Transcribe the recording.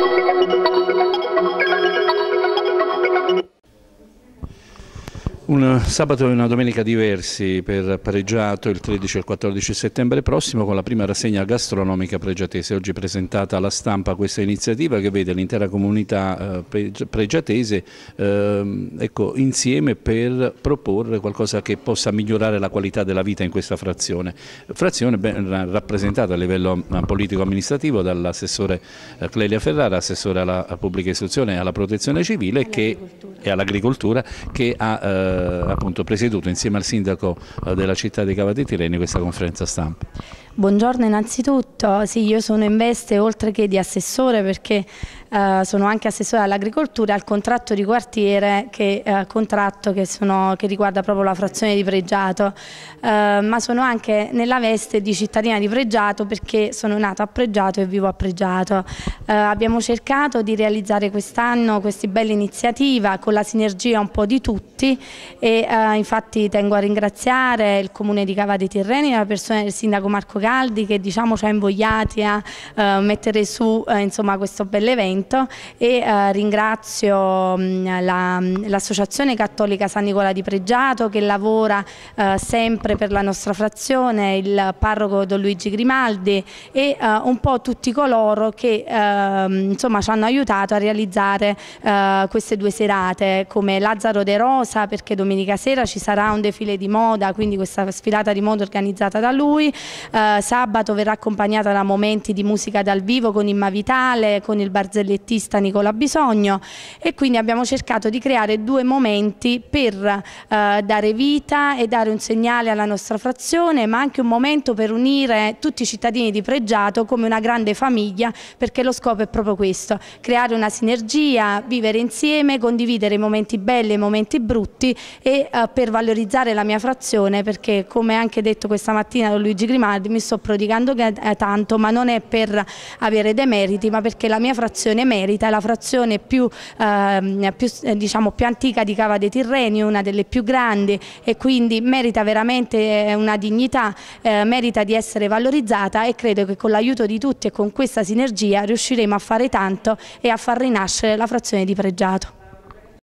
Thank you. Un sabato e una domenica diversi per Pregiato il 13 e il 14 settembre prossimo con la prima rassegna gastronomica pregiatese. Oggi presentata alla stampa questa iniziativa che vede l'intera comunità eh, pregiatese eh, ecco, insieme per proporre qualcosa che possa migliorare la qualità della vita in questa frazione. Frazione ben rappresentata a livello eh, politico-amministrativo dall'assessore eh, Clelia Ferrara, assessore alla pubblica istruzione e alla protezione civile e all'agricoltura che ha eh, appunto presieduto insieme al sindaco eh, della città di Cava di Tirreni questa conferenza stampa. Buongiorno innanzitutto, sì io sono in veste oltre che di assessore perché eh, sono anche assessore all'agricoltura al contratto di quartiere che, eh, contratto che, sono, che, riguarda proprio la frazione di Pregiato, eh, ma sono anche nella veste di cittadina di Pregiato perché sono nata a Pregiato e vivo a Pregiato. Eh, abbiamo cercato di realizzare quest'anno questa bella iniziativa con la sinergia un po' di tutti e eh, infatti tengo a ringraziare il comune di Cava dei Tirreni, la persona del sindaco Marco Caldi che diciamo ci ha invogliati a mettere su insomma, questo bell'evento e uh, ringrazio l'associazione la, cattolica San Nicola di Pregiato che lavora sempre per la nostra frazione, il parroco Don Luigi Grimaldi e un po' tutti coloro che insomma, ci hanno aiutato a realizzare queste due serate come Lazzaro De Rosa perché domenica sera ci sarà un defile di moda quindi questa sfilata di moda organizzata da lui. Sabato verrà accompagnata da momenti di musica dal vivo con Imma Vitale, con il barzellettista Nicola Bisogno e quindi abbiamo cercato di creare due momenti per eh, dare vita e dare un segnale alla nostra frazione ma anche un momento per unire tutti i cittadini di Pregiato come una grande famiglia perché lo scopo è proprio questo, creare una sinergia, vivere insieme, condividere i momenti belli e i momenti brutti e eh, per valorizzare la mia frazione perché come anche detto questa mattina da Luigi Grimaldi mi sto prodigando tanto ma non è per avere dei meriti ma perché la mia frazione merita, è la frazione più, ehm, più, eh, diciamo, più antica di Cava dei Tirreni, una delle più grandi e quindi merita veramente eh, una dignità, eh, merita di essere valorizzata e credo che con l'aiuto di tutti e con questa sinergia riusciremo a fare tanto e a far rinascere la frazione di Pregiato.